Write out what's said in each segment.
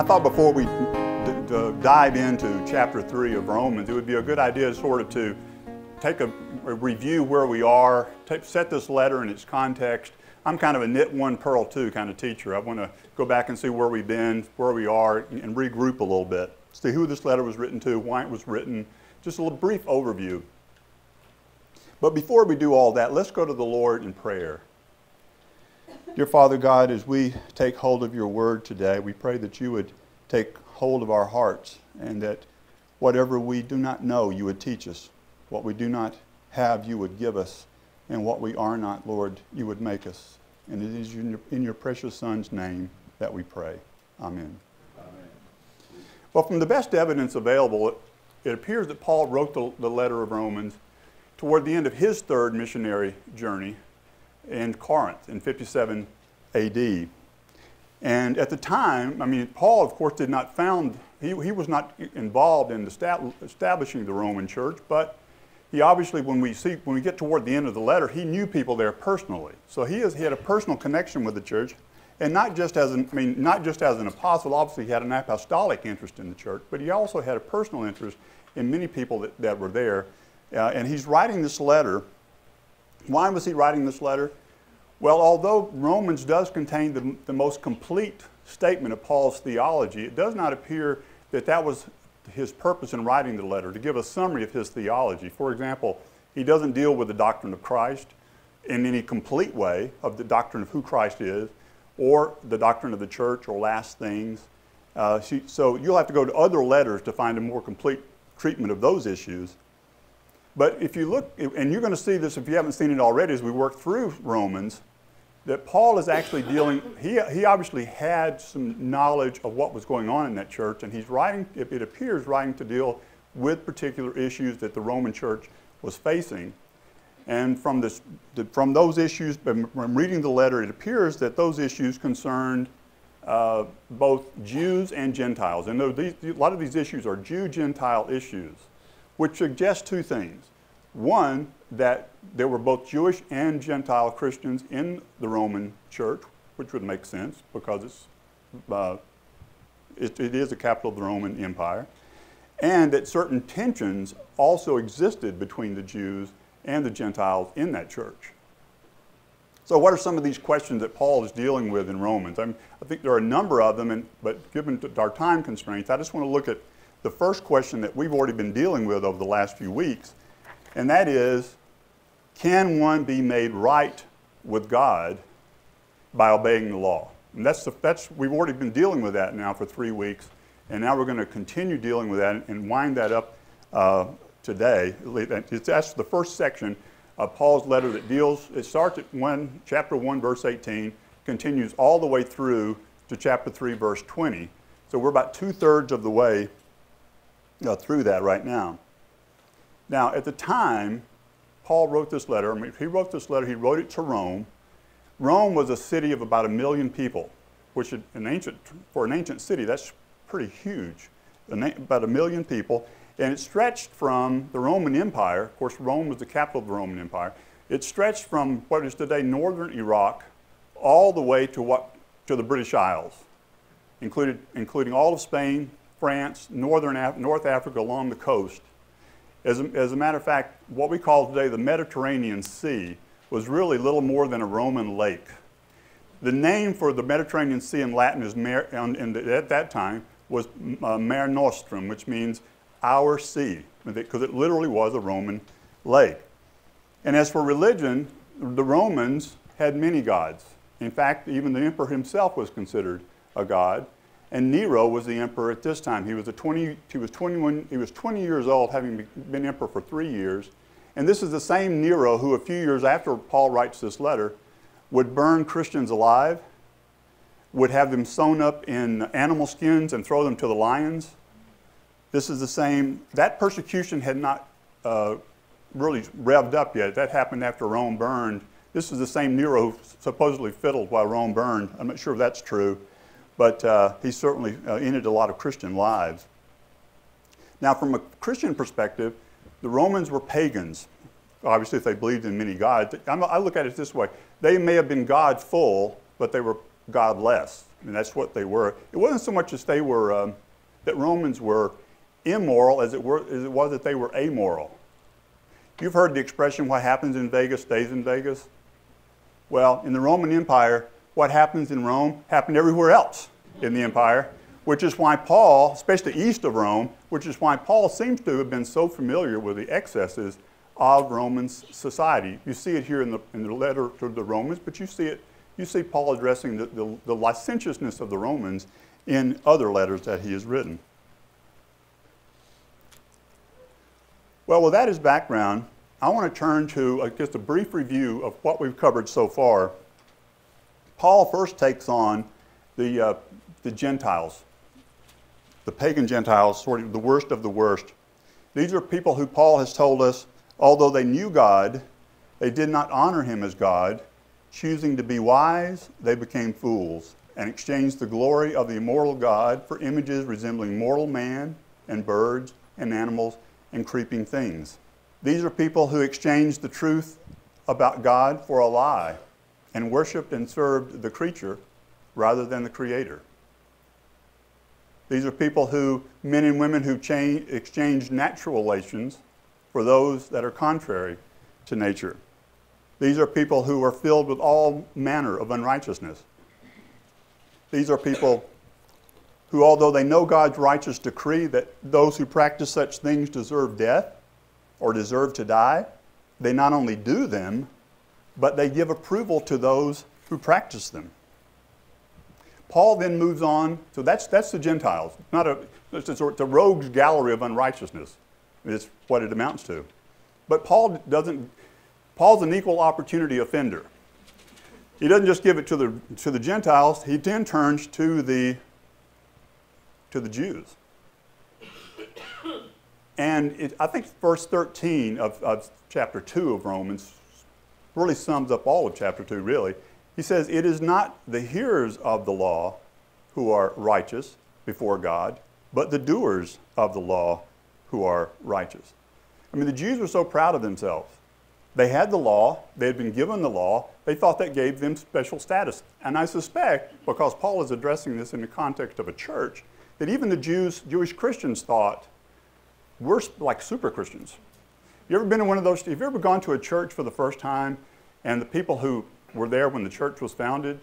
I thought before we dive into chapter 3 of Romans, it would be a good idea sort of to take a, a review where we are, set this letter in its context. I'm kind of a knit one, purl two kind of teacher. I want to go back and see where we've been, where we are, and regroup a little bit. See who this letter was written to, why it was written, just a little brief overview. But before we do all that, let's go to the Lord in prayer. Dear Father God, as we take hold of your word today, we pray that you would take hold of our hearts and that whatever we do not know, you would teach us. What we do not have, you would give us. And what we are not, Lord, you would make us. And it is in your, in your precious Son's name that we pray. Amen. Amen. Well, from the best evidence available, it, it appears that Paul wrote the, the letter of Romans toward the end of his third missionary journey in Corinth in 57 AD. And at the time, I mean, Paul, of course, did not found, he, he was not involved in establishing the Roman church, but he obviously, when we see, when we get toward the end of the letter, he knew people there personally. So he, is, he had a personal connection with the church, and not just as an, I mean, not just as an apostle, obviously he had an apostolic interest in the church, but he also had a personal interest in many people that, that were there. Uh, and he's writing this letter. Why was he writing this letter? Well, although Romans does contain the, the most complete statement of Paul's theology, it does not appear that that was his purpose in writing the letter, to give a summary of his theology. For example, he doesn't deal with the doctrine of Christ in any complete way of the doctrine of who Christ is, or the doctrine of the church, or last things. Uh, so you'll have to go to other letters to find a more complete treatment of those issues. But if you look, and you're going to see this if you haven't seen it already as we work through Romans, that Paul is actually dealing, he, he obviously had some knowledge of what was going on in that church, and he's writing, it appears, writing to deal with particular issues that the Roman church was facing. And from, this, from those issues, from reading the letter, it appears that those issues concerned uh, both Jews and Gentiles. And these, a lot of these issues are Jew Gentile issues, which suggest two things. One, that there were both Jewish and Gentile Christians in the Roman church, which would make sense because it's, uh, it, it is the capital of the Roman Empire, and that certain tensions also existed between the Jews and the Gentiles in that church. So, what are some of these questions that Paul is dealing with in Romans? I'm, i think there are a number of them, and, but given our time constraints, I just want to look at the first question that we've already been dealing with over the last few weeks, and that is can one be made right with God by obeying the law? And that's, the, that's we've already been dealing with that now for three weeks, and now we're going to continue dealing with that and wind that up uh, today. That's the first section of Paul's letter that deals, it starts at one, chapter 1, verse 18, continues all the way through to chapter 3, verse 20. So we're about two thirds of the way uh, through that right now. Now, at the time Paul wrote this letter, I mean, he wrote this letter, he wrote it to Rome. Rome was a city of about a million people, which an ancient, for an ancient city, that's pretty huge, about a million people. And it stretched from the Roman Empire, of course, Rome was the capital of the Roman Empire. It stretched from what is today northern Iraq all the way to, what, to the British Isles, included, including all of Spain, France, northern Af- North Africa along the coast. As a, as a matter of fact, what we call today the Mediterranean Sea was really little more than a Roman lake. The name for the Mediterranean Sea in Latin is the, at that time was uh, Mare Nostrum, which means our sea, because it literally was a Roman lake. And as for religion, the Romans had many gods. In fact, even the emperor himself was considered a god. And Nero was the emperor at this time. He was, a 20, he was, 21, he was 20 years old, having been emperor for three years. And this is the same Nero who, a few years after Paul writes this letter, would burn Christians alive, would have them sewn up in animal skins and throw them to the lions. This is the same, that persecution had not uh, really revved up yet. That happened after Rome burned. This is the same Nero who supposedly fiddled while Rome burned. I'm not sure if that's true but uh, he certainly uh, ended a lot of Christian lives. Now, from a Christian perspective, the Romans were pagans. Obviously, if they believed in many gods, I look at it this way they may have been God full, but they were godless. I mean, that's what they were. It wasn't so much as they were, um, that Romans were immoral as it, were, as it was that they were amoral. You've heard the expression, what happens in Vegas stays in Vegas. Well, in the Roman Empire, what happens in Rome happened everywhere else in the empire, which is why Paul, especially east of Rome, which is why Paul seems to have been so familiar with the excesses of Roman society. You see it here in the, in the letter to the Romans, but you see it, you see Paul addressing the, the, the licentiousness of the Romans in other letters that he has written. Well, with that as background, I want to turn to uh, just a brief review of what we've covered so far. Paul first takes on the, uh, the Gentiles, the pagan Gentiles, sort of the worst of the worst. These are people who Paul has told us, although they knew God, they did not honor him as God. Choosing to be wise, they became fools and exchanged the glory of the immortal God for images resembling mortal man and birds and animals and creeping things. These are people who exchanged the truth about God for a lie and worshiped and served the creature rather than the creator. These are people who, men and women who change, exchange natural relations for those that are contrary to nature. These are people who are filled with all manner of unrighteousness. These are people who, although they know God's righteous decree that those who practice such things deserve death or deserve to die, they not only do them, but they give approval to those who practice them. Paul then moves on, so that's, that's the Gentiles. Not a, it's a, it's a rogue's gallery of unrighteousness, is what it amounts to. But Paul doesn't, Paul's an equal opportunity offender. He doesn't just give it to the, to the Gentiles, he then turns to the to the Jews. And it, I think verse 13 of, of chapter 2 of Romans really sums up all of chapter 2, really. He says, It is not the hearers of the law who are righteous before God, but the doers of the law who are righteous. I mean, the Jews were so proud of themselves. They had the law, they had been given the law, they thought that gave them special status. And I suspect, because Paul is addressing this in the context of a church, that even the Jews, Jewish Christians thought we're like super Christians. You ever been in one of those? Have you ever gone to a church for the first time and the people who were there when the church was founded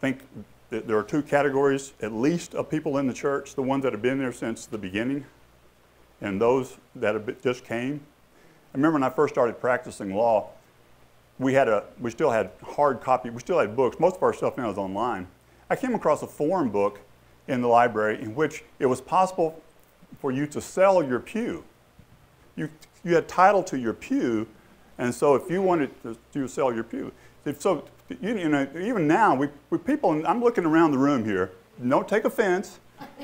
think that there are two categories at least of people in the church the ones that have been there since the beginning and those that have just came? I remember when I first started practicing law, we had a we still had hard copy, we still had books. Most of our stuff now is online. I came across a form book in the library in which it was possible for you to sell your pew. You, you had title to your pew, and so if you wanted to, to sell your pew, if so you, you, know, even now, we, we people, I'm looking around the room here, don't take offense.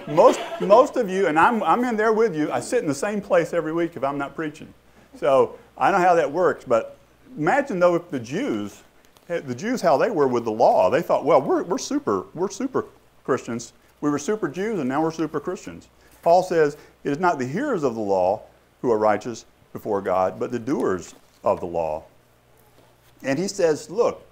Most, most of you, and I'm, I'm in there with you, I sit in the same place every week if I'm not preaching. So I know how that works, but imagine though if the Jews, eh, the Jews how they were with the law, they thought, well, we're, we're super, we're super Christians. We were super Jews and now we're super Christians. Paul says it is not the hearers of the law who are righteous before God, but the doers of the law. And he says, look,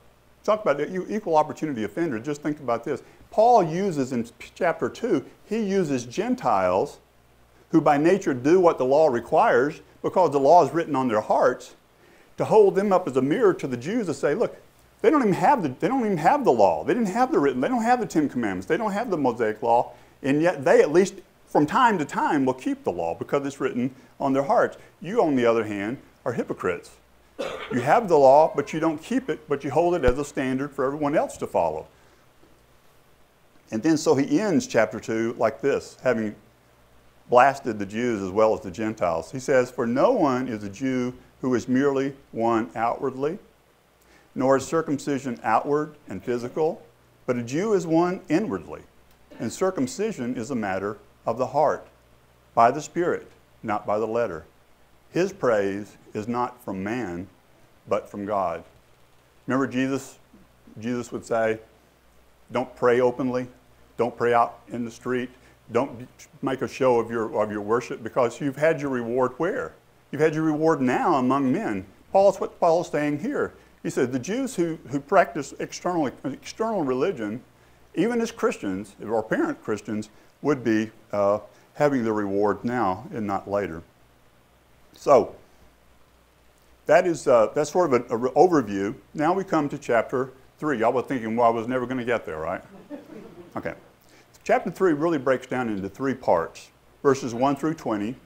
talk about the equal opportunity offender. Just think about this. Paul uses in chapter 2, he uses Gentiles who by nature do what the law requires because the law is written on their hearts to hold them up as a mirror to the Jews to say, look, they don't even have the, they don't even have the law. They didn't have the written, they don't have the Ten Commandments. They don't have the Mosaic law. And yet they, at least from time to time, will keep the law because it's written on their hearts. You, on the other hand, are hypocrites. You have the law, but you don't keep it, but you hold it as a standard for everyone else to follow. And then so he ends chapter 2 like this, having blasted the Jews as well as the Gentiles. He says, For no one is a Jew who is merely one outwardly nor is circumcision outward and physical, but a Jew is one inwardly, and circumcision is a matter of the heart, by the Spirit, not by the letter. His praise is not from man, but from God. Remember Jesus? Jesus would say, Don't pray openly, don't pray out in the street, don't make a show of your, of your worship because you've had your reward where? You've had your reward now among men. Paul's what Paul is saying here. He said the Jews who, who practice external, external religion, even as Christians, or parent Christians, would be uh, having the reward now and not later. So, that is, uh, that's sort of an overview. Now we come to chapter 3. Y'all were thinking, well, I was never going to get there, right? Okay. Chapter 3 really breaks down into three parts verses 1 through 20,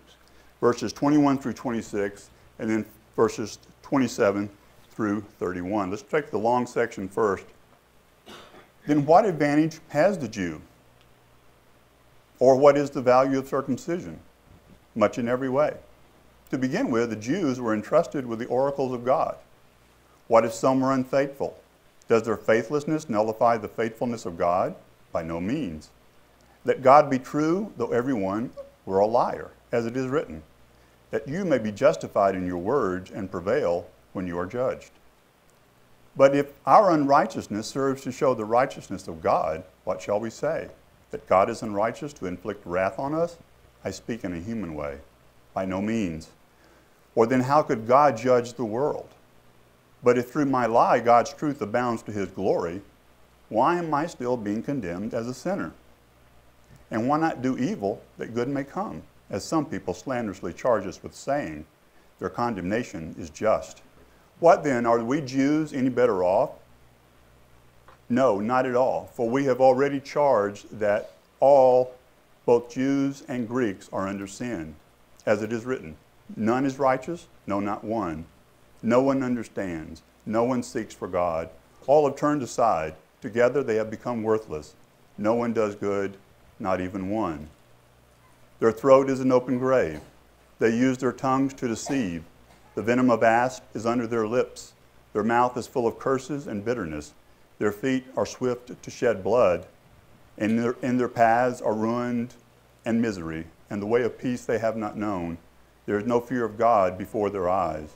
verses 21 through 26, and then verses 27 through 31. Let's take the long section first. Then, what advantage has the Jew? Or what is the value of circumcision? Much in every way. To begin with, the Jews were entrusted with the oracles of God. What if some were unfaithful? Does their faithlessness nullify the faithfulness of God? By no means. Let God be true, though everyone were a liar, as it is written, that you may be justified in your words and prevail when you are judged. But if our unrighteousness serves to show the righteousness of God, what shall we say? That God is unrighteous to inflict wrath on us? I speak in a human way. By no means. Or then how could God judge the world? But if through my lie God's truth abounds to his glory, why am I still being condemned as a sinner? And why not do evil that good may come, as some people slanderously charge us with saying? Their condemnation is just. What then? Are we Jews any better off? No, not at all. For we have already charged that all, both Jews and Greeks, are under sin, as it is written. None is righteous, no, not one. No one understands. No one seeks for God. All have turned aside. Together they have become worthless. No one does good, not even one. Their throat is an open grave. They use their tongues to deceive. The venom of asp is under their lips. Their mouth is full of curses and bitterness. Their feet are swift to shed blood. And their, in their paths are ruined and misery, and the way of peace they have not known. There is no fear of God before their eyes.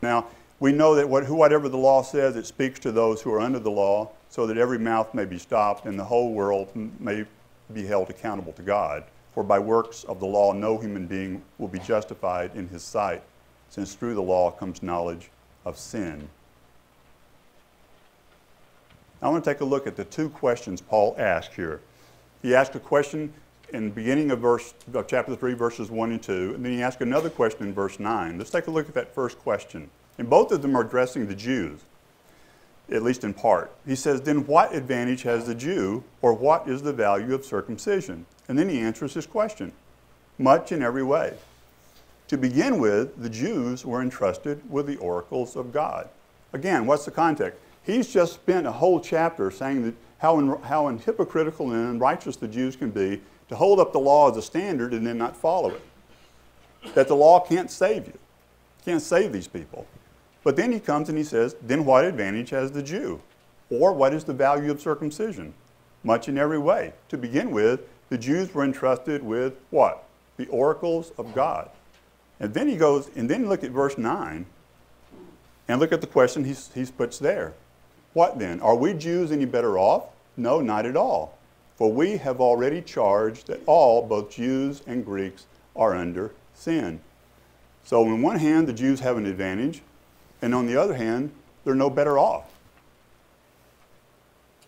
Now, we know that what, who whatever the law says, it speaks to those who are under the law, so that every mouth may be stopped and the whole world may be held accountable to God. For by works of the law, no human being will be justified in his sight, since through the law comes knowledge of sin. I want to take a look at the two questions Paul asked here. He asked a question in the beginning of verse of chapter 3 verses 1 and 2 and then he asked another question in verse 9 let's take a look at that first question. And both of them are addressing the jews at least in part. He says then what advantage has the jew or what is the value of circumcision? And then he answers his question much in every way. To begin with the jews were entrusted with the oracles of god. Again what's the context he's just spent a whole chapter saying that how, how hypocritical and unrighteous the jews can be to hold up the law as a standard and then not follow it. That the law can't save you, can't save these people. But then he comes and he says, then what advantage has the Jew? Or what is the value of circumcision? Much in every way. To begin with, the Jews were entrusted with what? The oracles of God. And then he goes, and then look at verse 9 and look at the question he's, he's puts there. What then? Are we Jews any better off? No, not at all. For we have already charged that all, both Jews and Greeks, are under sin. So, on one hand, the Jews have an advantage, and on the other hand, they're no better off.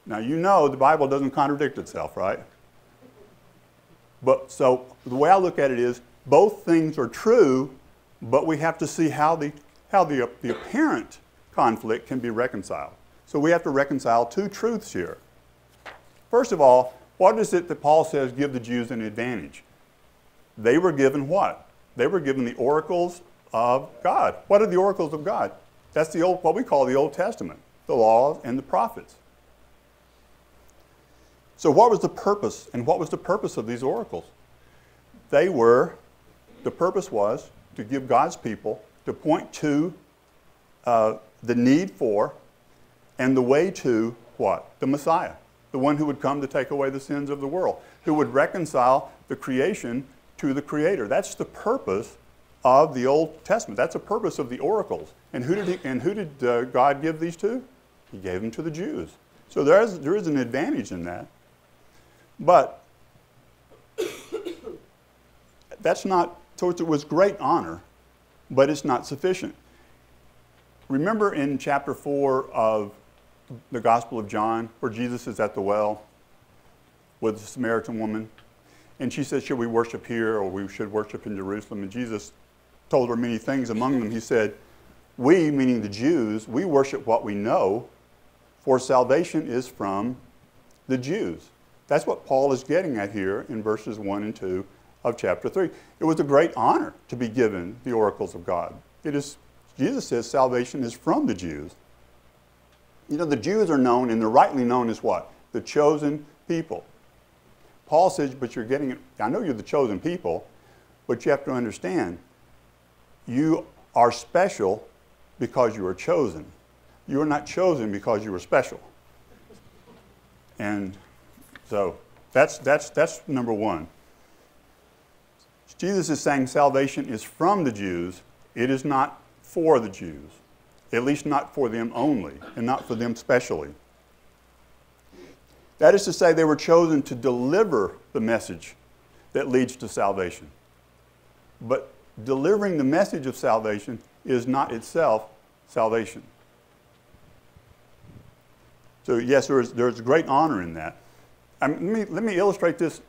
Now, you know the Bible doesn't contradict itself, right? But so the way I look at it is both things are true, but we have to see how the, how the, the apparent conflict can be reconciled. So we have to reconcile two truths here. First of all, what is it that Paul says give the Jews an advantage? They were given what? They were given the oracles of God. What are the oracles of God? That's the old, what we call the Old Testament, the laws and the prophets. So, what was the purpose, and what was the purpose of these oracles? They were, the purpose was to give God's people, to point to uh, the need for and the way to what? The Messiah the one who would come to take away the sins of the world, who would reconcile the creation to the Creator. That's the purpose of the Old Testament. That's the purpose of the oracles. And who did, he, and who did uh, God give these to? He gave them to the Jews. So there is, there is an advantage in that. But that's not, so it was great honor, but it's not sufficient. remember in chapter 4 of the Gospel of John, where Jesus is at the well with the Samaritan woman? And she said, Should we worship here or we should worship in Jerusalem? And Jesus told her many things. Among them, he said, We, meaning the Jews, we worship what we know, for salvation is from the Jews. That's what Paul is getting at here in verses 1 and 2 of chapter 3. It was a great honor to be given the oracles of God. It is, Jesus says salvation is from the Jews. You know, the Jews are known, and they're rightly known as what? The chosen people. Paul says, but you're getting it. I know you're the chosen people, but you have to understand, you are special because you are chosen. You are not chosen because you are special. And so that's, that's, that's number one. Jesus is saying salvation is from the Jews, it is not for the Jews, at least not for them only, and not for them specially. That is to say, they were chosen to deliver the message that leads to salvation. But delivering the message of salvation is not itself salvation. So, yes, there's, there's great honor in that. I mean, let, me, let me illustrate this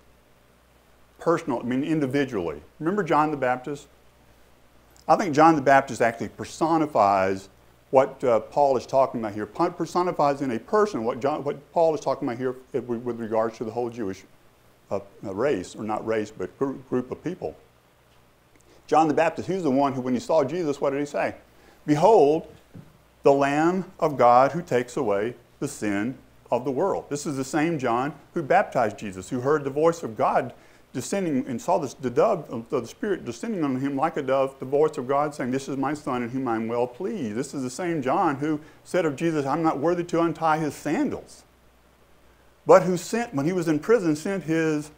personal, I mean individually. Remember John the Baptist? I think John the Baptist actually personifies what uh, Paul is talking about here, personifies in a person what, John, what Paul is talking about here with regards to the whole Jewish uh, uh, race, or not race, but group of people. John the Baptist, he's the one who, when he saw Jesus, what did he say? Behold, the Lamb of God who takes away the sin of the world. This is the same John who baptized Jesus, who heard the voice of God descending and saw this, the dove, the Spirit descending on him like a dove, the voice of God saying, This is my Son in whom I am well pleased. This is the same John who said of Jesus, I'm not worthy to untie his sandals. But who sent, when he was in prison, sent his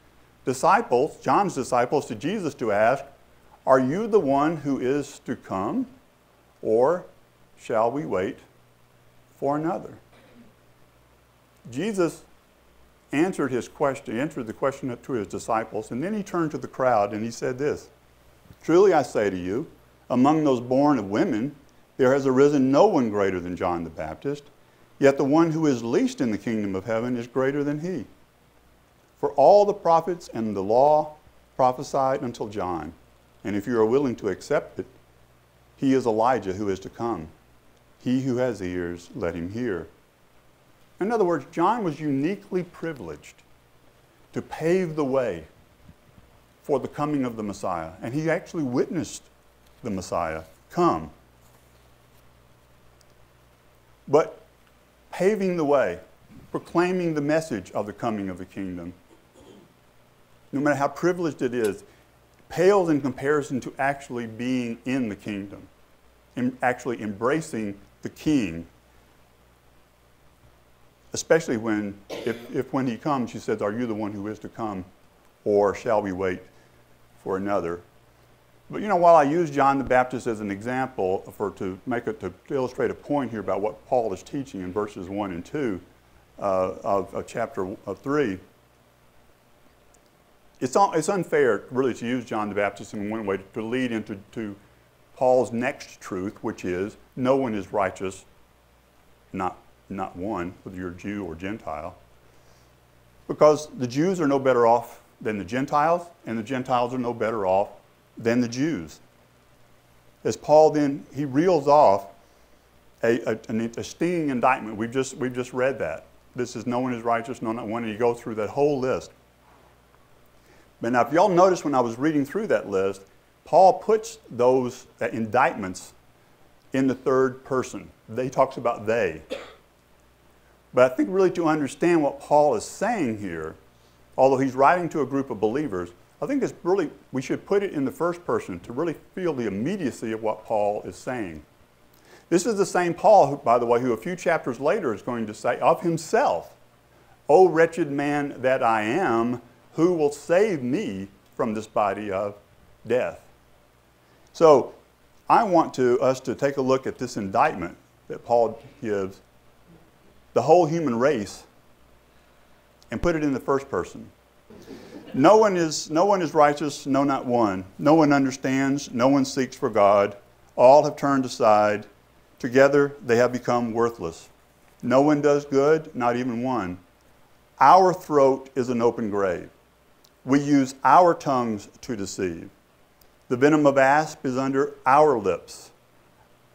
disciples, John's disciples, to Jesus to ask, Are you the one who is to come? Or shall we wait for another? Jesus answered his question, answered the question to his disciples, and then he turned to the crowd and he said this Truly I say to you, among those born of women, there has arisen no one greater than John the Baptist, yet the one who is least in the kingdom of heaven is greater than he. For all the prophets and the law prophesied until John, and if you are willing to accept it, he is Elijah who is to come. He who has ears, let him hear. In other words, John was uniquely privileged to pave the way for the coming of the Messiah. And he actually witnessed the Messiah come. But paving the way, proclaiming the message of the coming of the kingdom, no matter how privileged it is, pales in comparison to actually being in the kingdom, and actually embracing the king especially when, if, if when he comes, he says, Are you the one who is to come? Or shall we wait for another? But you know, while I use John the Baptist as an example for to make it to illustrate a point here about what Paul is teaching in verses one and two uh, of, of, chapter of three, it's, it's unfair really to use John the Baptist in one way to lead into to Paul's next truth, which is no one is righteous, not not one, whether you're Jew or Gentile. Because the Jews are no better off than the Gentiles, and the Gentiles are no better off than the Jews. As Paul then, he reels off a, a, a stinging indictment. We've just, we've just read that. This is no one is righteous, no, not one. And you go through that whole list. But now, if y'all notice when I was reading through that list, Paul puts those uh, indictments in the third person. He talks about they. But I think really to understand what Paul is saying here, although he's writing to a group of believers, I think it's really, we should put it in the first person to really feel the immediacy of what Paul is saying. This is the same Paul, who, by the way, who a few chapters later is going to say of himself, O wretched man that I am, who will save me from this body of death? So I want to, us to take a look at this indictment that Paul gives the whole human race and put it in the first person. No one is, no one is righteous, no, not one. No one understands, no one seeks for God. All have turned aside. Together they have become worthless. No one does good, not even one. Our throat is an open grave. We use our tongues to deceive. The venom of asp is under our lips.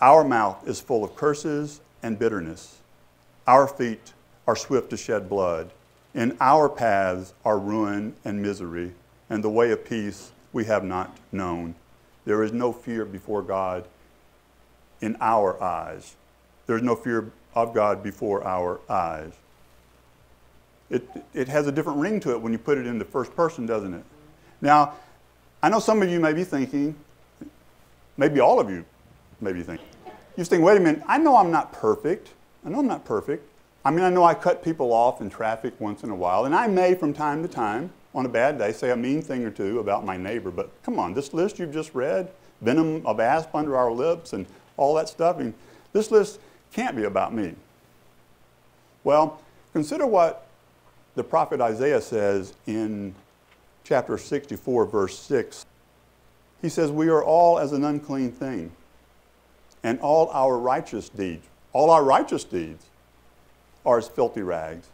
Our mouth is full of curses and bitterness. Our feet are swift to shed blood. In our paths are ruin and misery, and the way of peace we have not known. There is no fear before God in our eyes. There's no fear of God before our eyes. It, it has a different ring to it when you put it in the first person, doesn't it? Now, I know some of you may be thinking, maybe all of you may be thinking, you think, wait a minute, I know I'm not perfect. I know I'm not perfect. I mean, I know I cut people off in traffic once in a while, and I may from time to time, on a bad day, say a mean thing or two about my neighbor, but come on, this list you've just read, venom of asp under our lips and all that stuff, mean, this list can't be about me. Well, consider what the prophet Isaiah says in chapter 64, verse 6. He says, We are all as an unclean thing, and all our righteous deeds, all our righteous deeds are as filthy rags,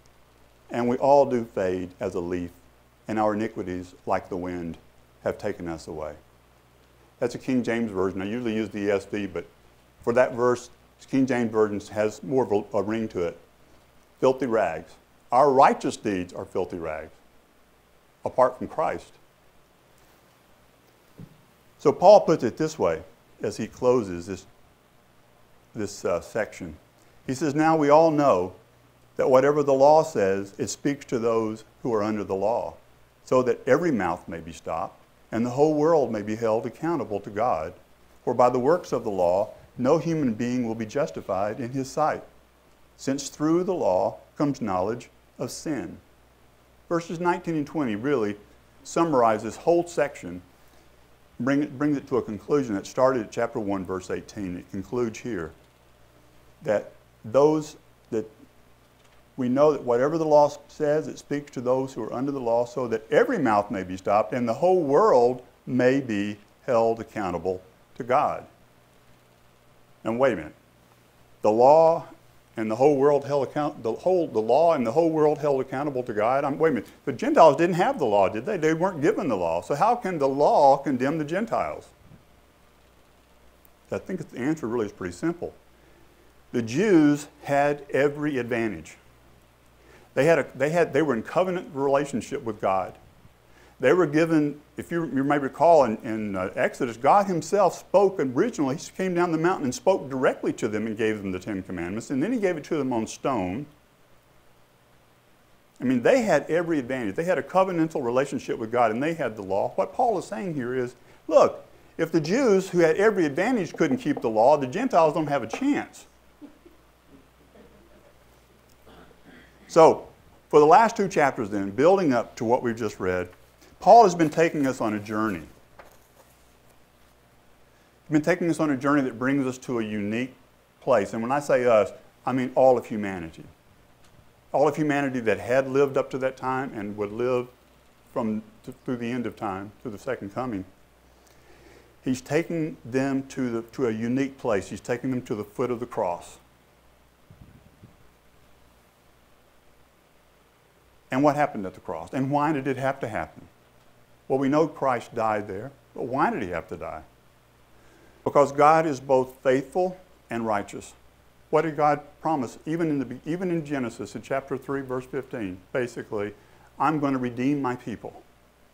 and we all do fade as a leaf, and our iniquities, like the wind, have taken us away. That's a King James Version. I usually use the ESV, but for that verse, King James Version has more of a, a ring to it. Filthy rags. Our righteous deeds are filthy rags, apart from Christ. So Paul puts it this way as he closes this, this uh, section. He says, Now we all know that whatever the law says, it speaks to those who are under the law, so that every mouth may be stopped, and the whole world may be held accountable to God. For by the works of the law, no human being will be justified in his sight, since through the law comes knowledge of sin. Verses 19 and 20 really summarize this whole section, bring it, brings it to a conclusion that started at chapter 1, verse 18. It concludes here that those that we know that whatever the law says, it speaks to those who are under the law so that every mouth may be stopped and the whole world may be held accountable to God. And wait a minute. The law and the whole world held account the whole the law and the whole world held accountable to God. I'm, wait a minute. The Gentiles didn't have the law, did they? They weren't given the law. So how can the law condemn the Gentiles? I think the answer really is pretty simple. The Jews had every advantage. They had a, they had they were in covenant relationship with God. They were given, if you, you may recall in, in uh, Exodus, God Himself spoke originally. He came down the mountain and spoke directly to them and gave them the Ten Commandments, and then He gave it to them on stone. I mean, they had every advantage. They had a covenantal relationship with God, and they had the law. What Paul is saying here is look, if the Jews who had every advantage couldn't keep the law, the Gentiles don't have a chance. So, for the last two chapters, then, building up to what we've just read, Paul has been taking us on a journey. He's been taking us on a journey that brings us to a unique place. And when I say us, I mean all of humanity. All of humanity that had lived up to that time and would live from through the end of time, to the second coming. He's taking them to, the, to a unique place. He's taking them to the foot of the cross. And what happened at the cross? And why did it have to happen? Well, we know Christ died there, but why did he have to die? Because God is both faithful and righteous. What did God promise? Even in, the, even in Genesis, in chapter 3, verse 15, basically, I'm going to redeem my people.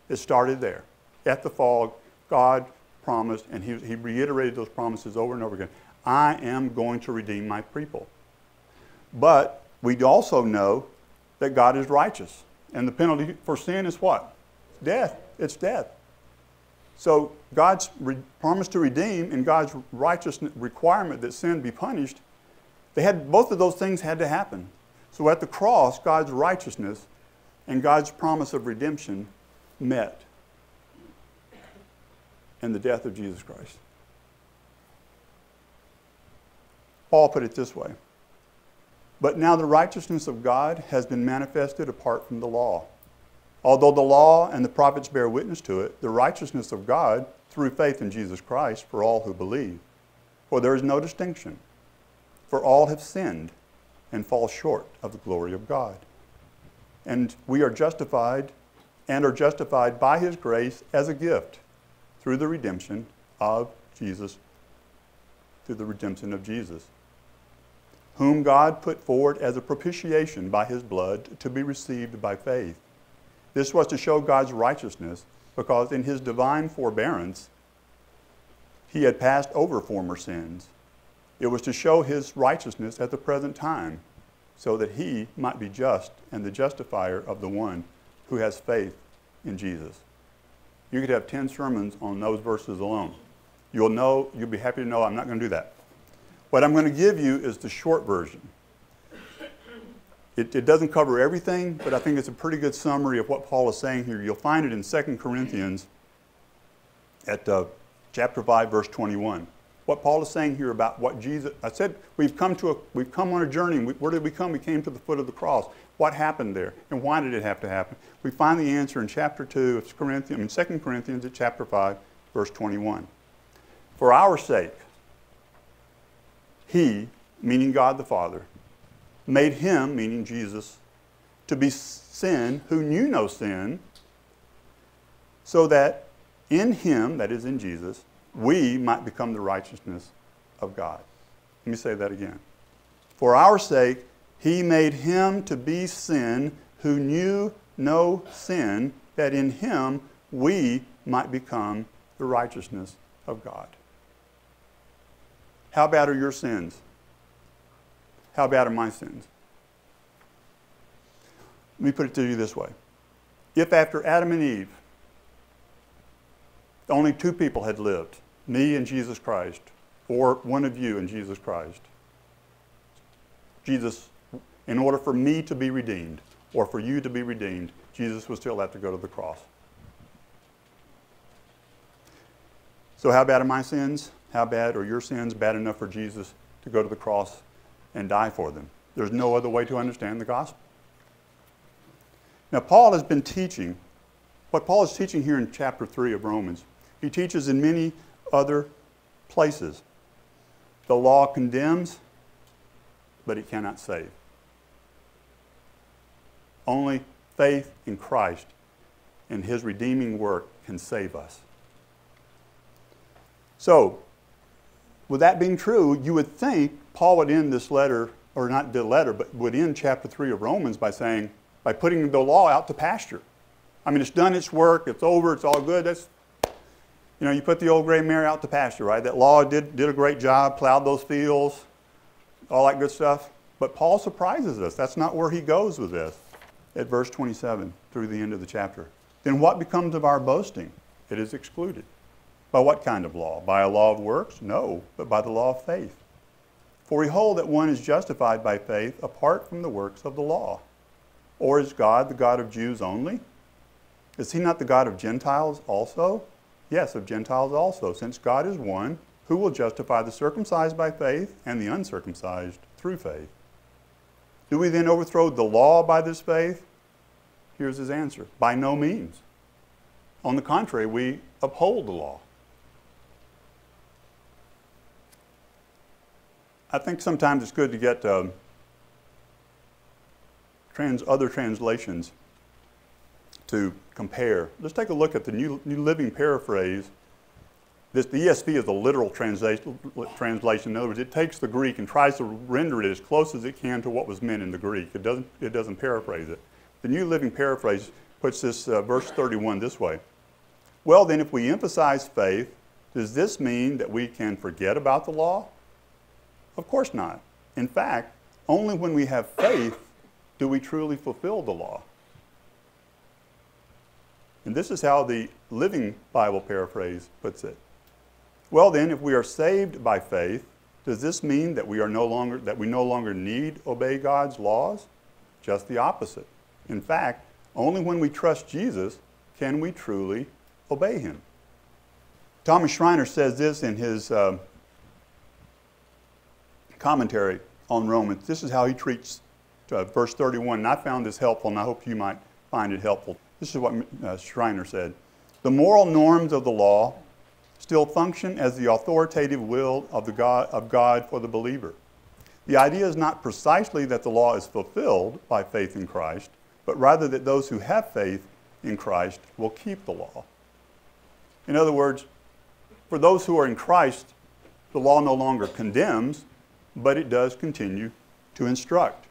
It started there. At the fall, God promised, and he, he reiterated those promises over and over again I am going to redeem my people. But we also know that God is righteous. And the penalty for sin is what? Death it's death. So God's promise to redeem and God's righteous requirement that sin be punished, they had both of those things had to happen. So at the cross, God's righteousness and God's promise of redemption met in the death of Jesus Christ. Paul put it this way But now the righteousness of God has been manifested apart from the law. Although the law and the prophets bear witness to it, the righteousness of God through faith in Jesus Christ for all who believe. For there is no distinction. For all have sinned and fall short of the glory of God. And we are justified and are justified by his grace as a gift through the redemption of Jesus, through the redemption of Jesus, whom God put forward as a propitiation by his blood to be received by faith. This was to show God's righteousness, because in his divine forbearance, he had passed over former sins. It was to show his righteousness at the present time, so that he might be just and the justifier of the one who has faith in Jesus. You could have 10 sermons on those verses alone. You'll know, you'll be happy to know I'm not going to do that. What I'm going to give you is the short version. It, it, doesn't cover everything, but I think it's a pretty good summary of what Paul is saying here. You'll find it in 2 Corinthians at uh, chapter 5, verse 21. What Paul is saying here about what Jesus, I said we've come, to a, we've come on a journey. Where did we come? We came to the foot of the cross. What happened there? And why did it have to happen? We find the answer in chapter 2 of Corinthians, I mean 2 Corinthians at chapter 5, verse 21. For our sake, he, meaning God the Father, made him, meaning Jesus, to be sin who knew no sin, so that in him, that is in Jesus, we might become the righteousness of God. Let me say that again. For our sake, he made him to be sin who knew no sin, that in him we might become the righteousness of God. How bad are your sins? How bad are my sins? Let me put it to you this way. If after Adam and Eve, only two people had lived, me and Jesus Christ, or one of you and Jesus Christ, Jesus, in order for me to be redeemed, or for you to be redeemed, Jesus would still have to go to the cross. So, how bad are my sins? How bad are your sins bad enough for Jesus to go to the cross and die for them? There's no other way to understand the gospel. Now, Paul has been teaching, what Paul is teaching here in chapter 3 of Romans, he teaches in many other places. The law condemns, but it cannot save. Only faith in Christ and his redeeming work can save us. So, with that being true, you would think Paul would end this letter, or not the letter, but would end chapter 3 of Romans by saying, by putting the law out to pasture. I mean, it's done its work, it's over, it's all good. That's, you know, you put the old gray mare out to pasture, right? That law did, did a great job, plowed those fields, all that good stuff. But Paul surprises us. That's not where he goes with this at verse 27 through the end of the chapter. Then what becomes of our boasting? It is excluded. By what kind of law? By a law of works? No, but by the law of faith. For we hold that one is justified by faith apart from the works of the law. Or is God the God of Jews only? Is he not the God of Gentiles also? Yes, of Gentiles also, since God is one who will justify the circumcised by faith and the uncircumcised through faith. Do we then overthrow the law by this faith? Here's his answer by no means. On the contrary, we uphold the law. I think sometimes it's good to get um, trans, other translations to compare. Let's take a look at the New, New Living Paraphrase. This, the ESV is a literal translation. In other words, it takes the Greek and tries to render it as close as it can to what was meant in the Greek. It doesn't, it doesn't paraphrase it. The New Living Paraphrase puts this uh, verse 31 this way. Well, then, if we emphasize faith, does this mean that we can forget about the law? Of course not. In fact, only when we have faith do we truly fulfill the law. And this is how the Living Bible paraphrase puts it. Well then, if we are saved by faith, does this mean that we are no longer that we no longer need obey God's laws? Just the opposite. In fact, only when we trust Jesus can we truly obey him. Thomas Schreiner says this in his uh, commentary on Romans. This is how he treats uh, verse 31. And I found this helpful, and I hope you might find it helpful. This is what uh, Schreiner said The moral norms of the law still function as the authoritative will of, the God, of God for the believer. The idea is not precisely that the law is fulfilled by faith in Christ, but rather that those who have faith in Christ will keep the law. In other words, for those who are in Christ, the law no longer condemns, but it does continue to instruct.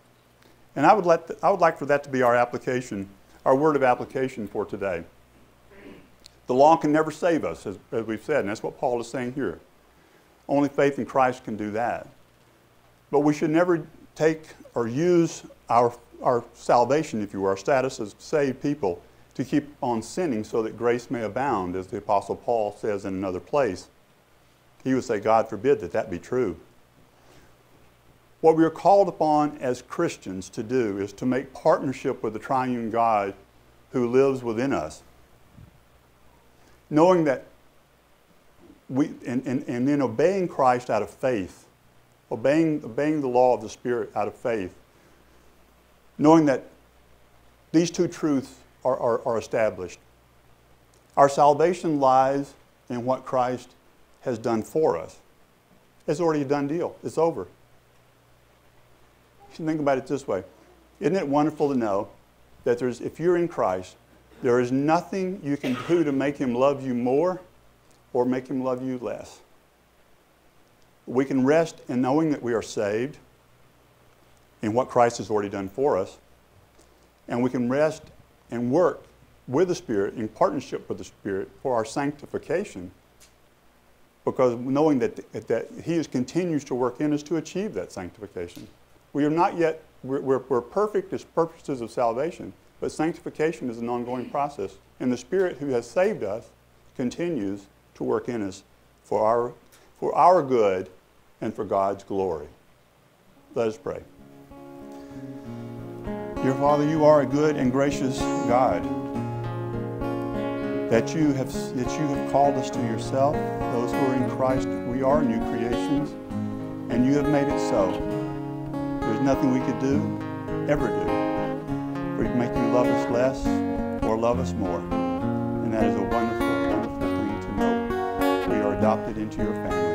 And I would, let I would like for that to be our application, our word of application for today. The law can never save us, as, as we've said, and that's what Paul is saying here. Only faith in Christ can do that. But we should never take or use our, our salvation, if you will, our status as saved people, to keep on sinning so that grace may abound, as the Apostle Paul says in another place. He would say, God forbid that that be true. What we are called upon as Christians to do is to make partnership with the triune God who lives within us. Knowing that we, and, and, and then obeying Christ out of faith, obeying, obeying the law of the Spirit out of faith, knowing that these two truths are, are, are established. Our salvation lies in what Christ has done for us. It's already a done deal. It's over. You can think about it this way. Isn't it wonderful to know that there's, if you're in Christ, there is nothing you can do to make him love you more or make him love you less. We can rest in knowing that we are saved in what Christ has already done for us. And we can rest and work with the Spirit in partnership with the Spirit for our sanctification because knowing that, that He is, continues to work in us to achieve that sanctification. We are not yet, we're, we're, we're perfect as purposes of salvation, but sanctification is an ongoing process. And the Spirit who has saved us continues to work in us for our, for our good and for God's glory. Let us pray. Dear Father, you are a good and gracious God. That you have that you have called us to yourself. Those who are in Christ, we are new creations, and you have made it so. There's nothing we could do, ever do, for to make you love us less or love us more. And that is a wonderful, wonderful thing to know. We are adopted into your family.